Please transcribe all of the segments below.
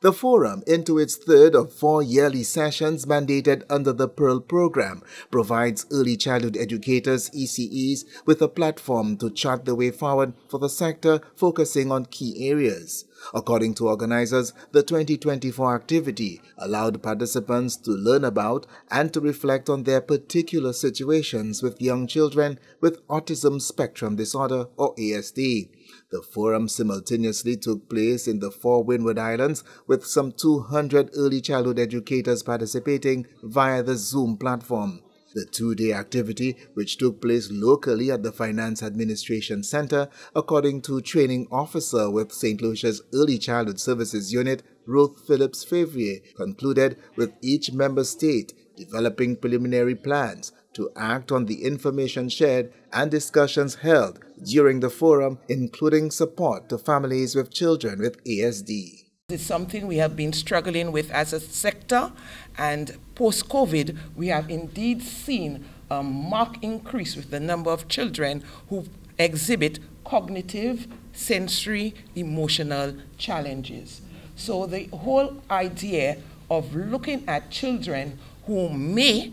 The forum, into its third of four yearly sessions mandated under the Pearl program, provides early childhood educators, ECEs, with a platform to chart the way forward for the sector, focusing on key areas. According to organizers, the 2024 activity allowed participants to learn about and to reflect on their particular situations with young children with autism spectrum disorder or ASD. The forum simultaneously took place in the four Windward Islands with some 200 early childhood educators participating via the Zoom platform. The two-day activity, which took place locally at the Finance Administration Center, according to training officer with St. Lucia's Early Childhood Services Unit, Ruth Phillips Favrier, concluded with each member state developing preliminary plans to act on the information shared and discussions held during the forum, including support to families with children with ASD. It's something we have been struggling with as a sector, and post COVID, we have indeed seen a marked increase with the number of children who exhibit cognitive, sensory, emotional challenges. So, the whole idea of looking at children who may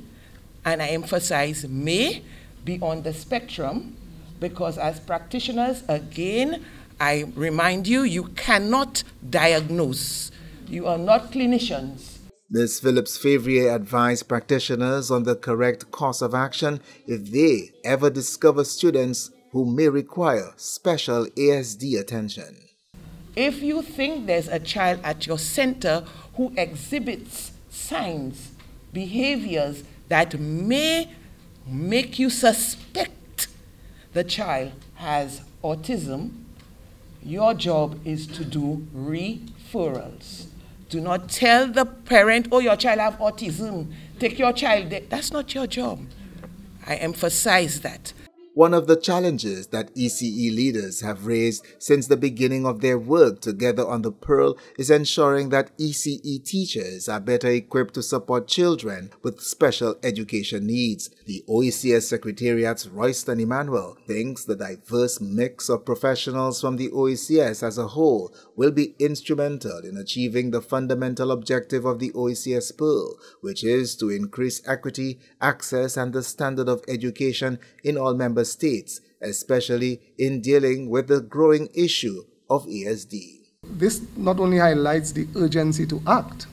and I emphasize may be on the spectrum because as practitioners, again, I remind you, you cannot diagnose. You are not clinicians. Ms. Phillips Favrier advised practitioners on the correct course of action if they ever discover students who may require special ASD attention. If you think there's a child at your center who exhibits signs, behaviors that may make you suspect the child has autism, your job is to do referrals. Do not tell the parent, oh, your child have autism, take your child. That's not your job. I emphasize that. One of the challenges that ECE leaders have raised since the beginning of their work together on the Pearl is ensuring that ECE teachers are better equipped to support children with special education needs. The OECS Secretariat's Royston Emmanuel thinks the diverse mix of professionals from the OECS as a whole will be instrumental in achieving the fundamental objective of the OECS Pearl, which is to increase equity, access, and the standard of education in all member states, especially in dealing with the growing issue of ASD. This not only highlights the urgency to act,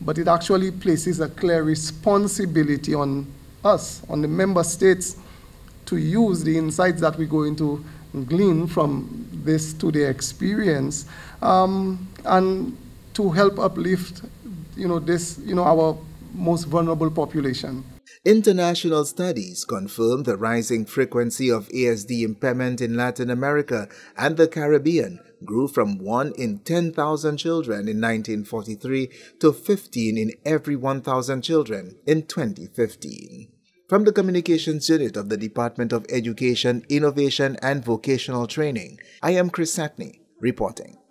but it actually places a clear responsibility on us, on the member states, to use the insights that we're going to glean from this to the experience um, and to help uplift you know this you know our most vulnerable population International studies confirm the rising frequency of ASD impairment in Latin America and the Caribbean grew from 1 in 10,000 children in 1943 to 15 in every 1,000 children in 2015. From the Communications Unit of the Department of Education, Innovation and Vocational Training, I am Chris Satney reporting.